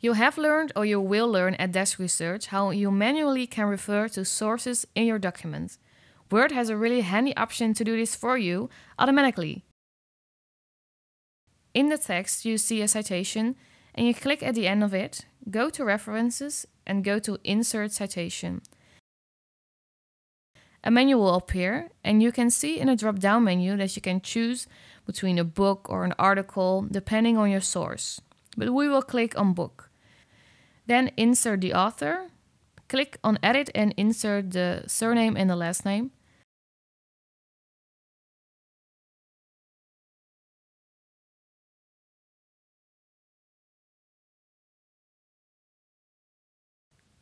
You have learned or you will learn at Desk Research how you manually can refer to sources in your document. Word has a really handy option to do this for you automatically. In the text, you see a citation and you click at the end of it, go to References and go to Insert Citation. A menu will appear and you can see in a drop down menu that you can choose between a book or an article depending on your source. But we will click on book. Then insert the author. Click on edit and insert the surname and the last name.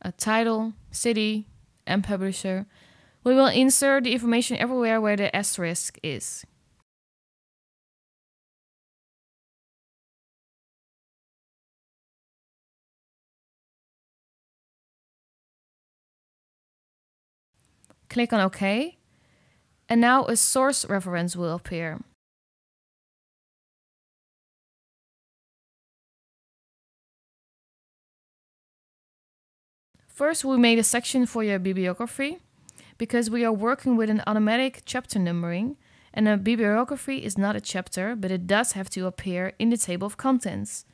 a title, city, and publisher. We will insert the information everywhere where the asterisk is. Click on OK. And now a source reference will appear. First, we made a section for your bibliography because we are working with an automatic chapter numbering and a bibliography is not a chapter, but it does have to appear in the table of contents.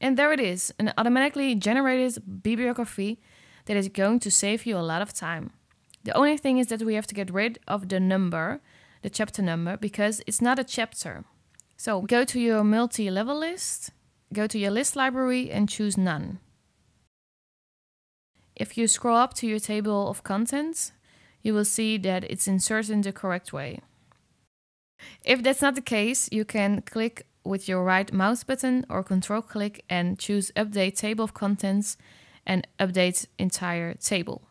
And there it is, an automatically generated bibliography that is going to save you a lot of time. The only thing is that we have to get rid of the number, the chapter number, because it's not a chapter. So go to your multi-level list, go to your list library and choose none. If you scroll up to your table of contents, you will see that it's inserted the correct way. If that's not the case, you can click with your right mouse button or control click and choose update table of contents and update entire table.